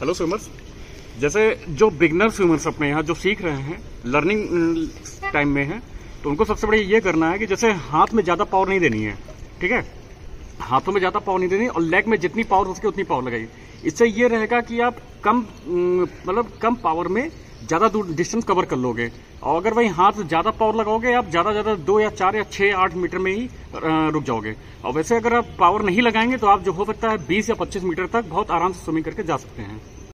Hello swimmers जैसे जो beginner swimmers अपने यहाँ जो सीख रहे हैं लर्निंग टाइम में है तो उनको सबसे बड़ी ये करना है कि जैसे हाथ में ज़्यादा पावर नहीं देनी है, ठीक है? हाथों में ज़्यादा पावर नहीं देनी और लेग में जितनी पावर हो सके उतनी पावर लगाइए। इससे ये रहेगा कि आप कम मतलब कम पावर में ज़्यादा दूर डिस्टेंस कवर कर लोगे। और अगर वही हाथ ज़्यादा पावर लगाओगे, आप ज़्यादा ज़्यादा दो या चार या छः आठ मीटर में ही रुक जाओगे। और वैसे अगर आप पावर नहीं लगाएँगे तो आप जो हो सकता है बीस या पच्चीस मीटर तक बहुत आराम से स्विमिंग करके जा सकते हैं।